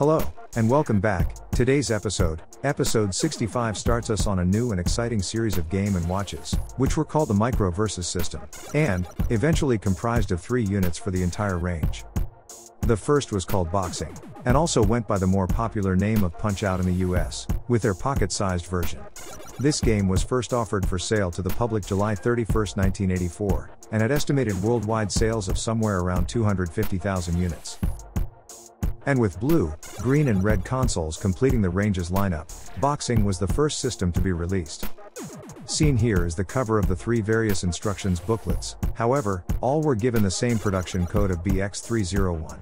Hello, and welcome back. Today's episode, episode 65, starts us on a new and exciting series of game and watches, which were called the Micro Versus system, and eventually comprised of three units for the entire range. The first was called Boxing, and also went by the more popular name of Punch Out in the US, with their pocket sized version. This game was first offered for sale to the public July 31, 1984, and had estimated worldwide sales of somewhere around 250,000 units. And with blue, green, and red consoles completing the range's lineup, Boxing was the first system to be released. Seen here is the cover of the three various instructions booklets, however, all were given the same production code of BX301.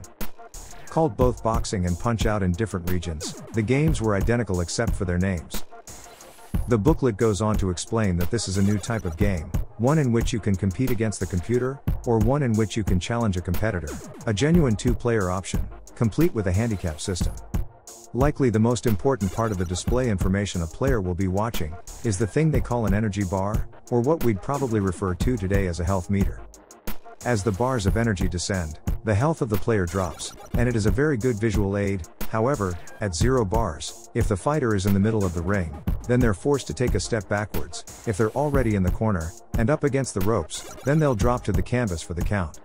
Called both Boxing and Punch Out in different regions, the games were identical except for their names. The booklet goes on to explain that this is a new type of game, one in which you can compete against the computer, or one in which you can challenge a competitor, a genuine two player option, complete with a handicap system. Likely the most important part of the display information a player will be watching is the thing they call an energy bar, or what we'd probably refer to today as a health meter. As the bars of energy descend, the health of the player drops, and it is a very good visual aid. However, at zero bars, if the fighter is in the middle of the ring, then they're forced to take a step backwards. If they're already in the corner, and up against the ropes, then they'll drop to the canvas for the count.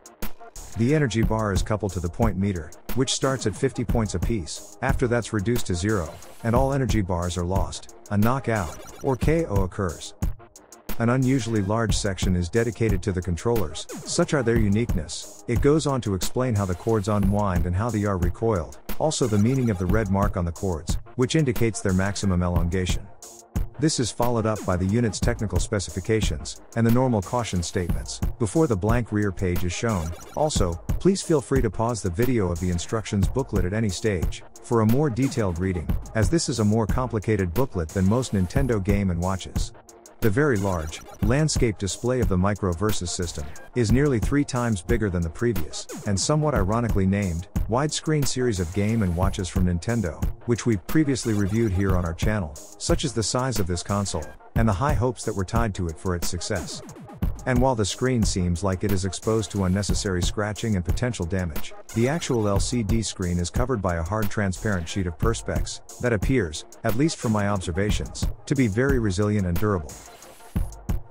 The energy bar is coupled to the point meter, which starts at 50 points apiece, after that's reduced to zero, and all energy bars are lost, a knockout, or KO occurs. An unusually large section is dedicated to the controllers, such are their uniqueness. It goes on to explain how the cords unwind and how they are recoiled, also the meaning of the red mark on the cords, which indicates their maximum elongation. This is followed up by the unit's technical specifications, and the normal caution statements, before the blank rear page is shown. Also, please feel free to pause the video of the instructions booklet at any stage, for a more detailed reading, as this is a more complicated booklet than most Nintendo game and watches. The very large, landscape display of the Micro Versus system is nearly three times bigger than the previous, and somewhat ironically named, widescreen series of game and watches from Nintendo, which we've previously reviewed here on our channel, such as the size of this console, and the high hopes that were tied to it for its success. And while the screen seems like it is exposed to unnecessary scratching and potential damage, the actual LCD screen is covered by a hard transparent sheet of perspex that appears, at least from my observations, to be very resilient and durable.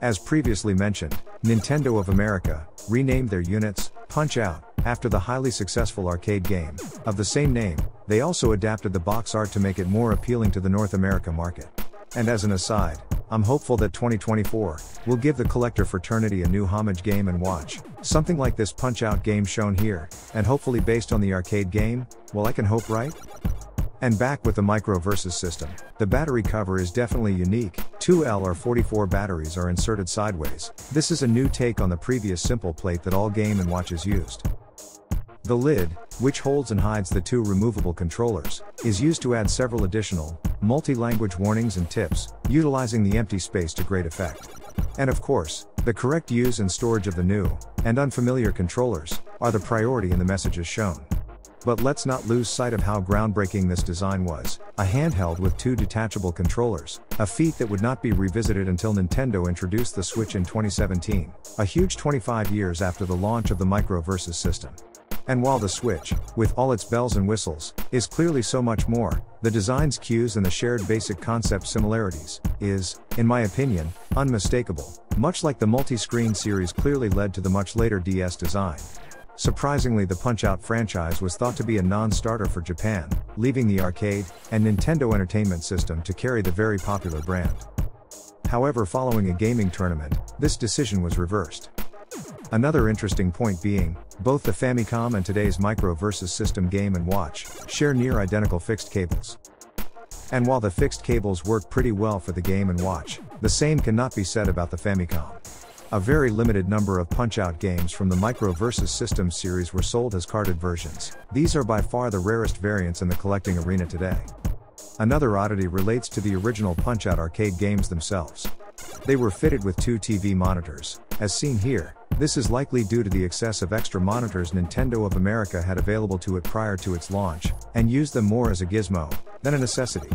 As previously mentioned, Nintendo of America renamed their units Punch Out after the highly successful arcade game of the same name. They also adapted the box art to make it more appealing to the North America market. And as an aside, I'm hopeful that 2024 will give the collector fraternity a new homage game and watch, something like this Punch Out game shown here, and hopefully based on the arcade game. Well, I can hope, right? And back with the Micro Versus system, the battery cover is definitely unique. 2 LR44 batteries are inserted sideways. This is a new take on the previous simple plate that all game and watches used. The lid, which holds and hides the two removable controllers, is used to add several additional, multi-language warnings and tips, utilizing the empty space to great effect. And of course, the correct use and storage of the new, and unfamiliar controllers, are the priority in the messages shown. But let's not lose sight of how groundbreaking this design was a handheld with two detachable controllers, a feat that would not be revisited until Nintendo introduced the Switch in 2017, a huge 25 years after the launch of the Micro Versus system. And while the Switch, with all its bells and whistles, is clearly so much more, the design's cues and the shared basic concept similarities, is, in my opinion, unmistakable, much like the multi screen series clearly led to the much later DS design. Surprisingly, the Punch Out franchise was thought to be a non starter for Japan, leaving the arcade and Nintendo Entertainment System to carry the very popular brand. However, following a gaming tournament, this decision was reversed. Another interesting point being, both the Famicom and today's Micro Versus System game and watch share near identical fixed cables. And while the fixed cables work pretty well for the game and watch, the same cannot be said about the Famicom. A very limited number of Punch-Out games from the Micro Versus System series were sold as carded versions. These are by far the rarest variants in the collecting arena today. Another oddity relates to the original Punch-Out arcade games themselves. They were fitted with two TV monitors, as seen here. This is likely due to the excess of extra monitors Nintendo of America had available to it prior to its launch, and used them more as a gizmo than a necessity.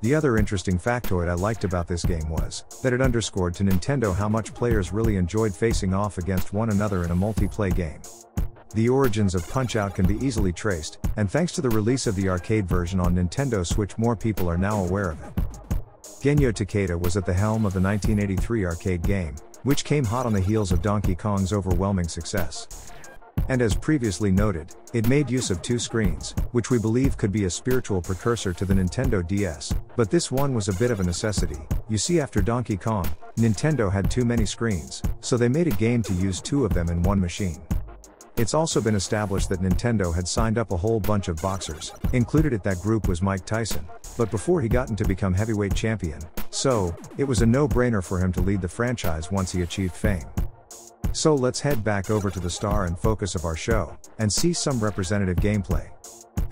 The other interesting factoid I liked about this game was that it underscored to Nintendo how much players really enjoyed facing off against one another in a multiplayer game. the origins of Punch Out can be easily traced, and thanks to the release of the arcade version on Nintendo Switch, more people are now aware of it. Genyo Takeda was at the helm of the 1983 arcade game, which came hot on the heels of Donkey Kong's overwhelming success. And as previously noted, it made use of two screens, which we believe could be a spiritual precursor to the Nintendo DS, but this one was a bit of a necessity. You see, after Donkey Kong, Nintendo had too many screens, so they made a game to use two of them in one machine. It's also been established that Nintendo had signed up a whole bunch of boxers, included at that group was Mike Tyson, but before he gotten to become heavyweight champion, so, it was a no-brainer for him to lead the franchise once he achieved fame. So let's head back over to the star and focus of our show, and see some representative gameplay.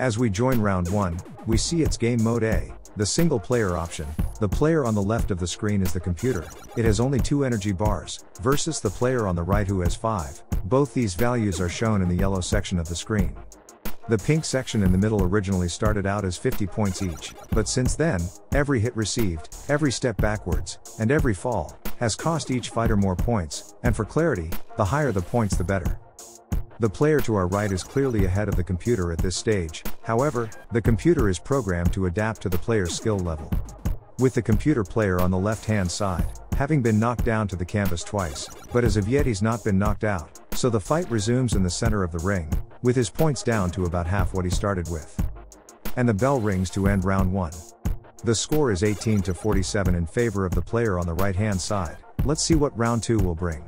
As we join round 1, we see its game mode A, the single player option. The player on the left of the screen is the computer, it has only 2 energy bars, versus the player on the right who has 5. Both these values are shown in the yellow section of the screen. The pink section in the middle originally started out as 50 points each, but since then, every hit received, every step backwards, and every fall, has cost each fighter more points, and for clarity, the higher the points the better. The player to our right is clearly ahead of the computer at this stage, however, the computer is programmed to adapt to the player's skill level. With the computer player on the left hand side, having been knocked down to the canvas twice, but as of yet he's not been knocked out, so the fight resumes in the center of the ring, with his points down to about half what he started with. And the bell rings to end round 1. The score is 18 to 47 in favor of the player on the right hand side. Let's see what round 2 will bring.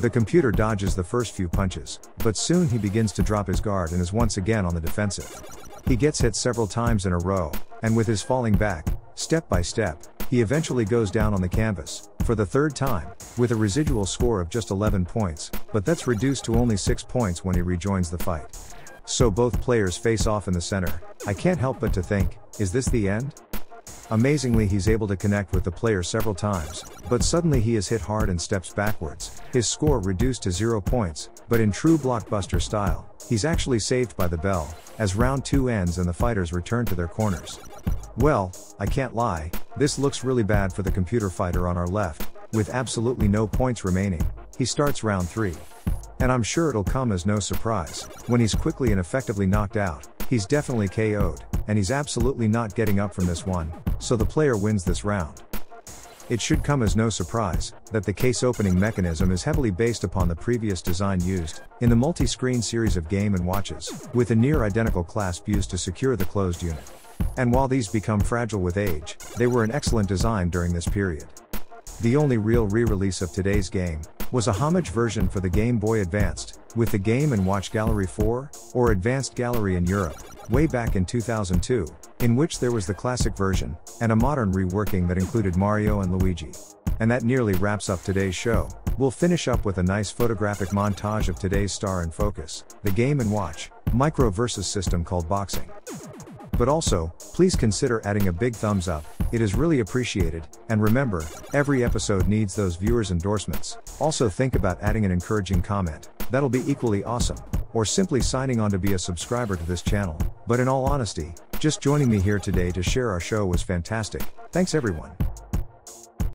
The computer dodges the first few punches, but soon he begins to drop his guard and is once again on the defensive. He gets hit several times in a row, and with his falling back, step by step, he eventually goes down on the canvas, for the third time, with a residual score of just 11 points, but that's reduced to only 6 points when he rejoins the fight. So both players face off in the center. I can't help but to think, is this the end? Amazingly, he's able to connect with the player several times, but suddenly he is hit hard and steps backwards, his score reduced to 0 points, but in true blockbuster style, he's actually saved by the bell, as round 2 ends and the fighters return to their corners. Well, I can't lie, this looks really bad for the computer fighter on our left, with absolutely no points remaining, he starts round 3. And I'm sure it'll come as no surprise, when he's quickly and effectively knocked out, he's definitely KO'd, and he's absolutely not getting up from this one, so the player wins this round. It should come as no surprise that the case opening mechanism is heavily based upon the previous design used in the multi screen series of Game & Watches, with a near identical clasp used to secure the closed unit. And while these become fragile with age, they were an excellent design during this period. The only real re-release of today's game was a homage version for the Game Boy Advanced, with the Game & Watch Gallery 4, or Advanced Gallery in Europe, way back in 2002, in which there was the classic version, and a modern reworking that included Mario and Luigi. And that nearly wraps up today's show. We'll finish up with a nice photographic montage of today's star in focus, the Game & Watch, micro versus system called Boxing. But also, please consider adding a big thumbs up, it is really appreciated, and remember, every episode needs those viewers' endorsements. Also, think about adding an encouraging comment, that'll be equally awesome, or simply signing on to be a subscriber to this channel. But in all honesty, just joining me here today to share our show was fantastic. Thanks everyone.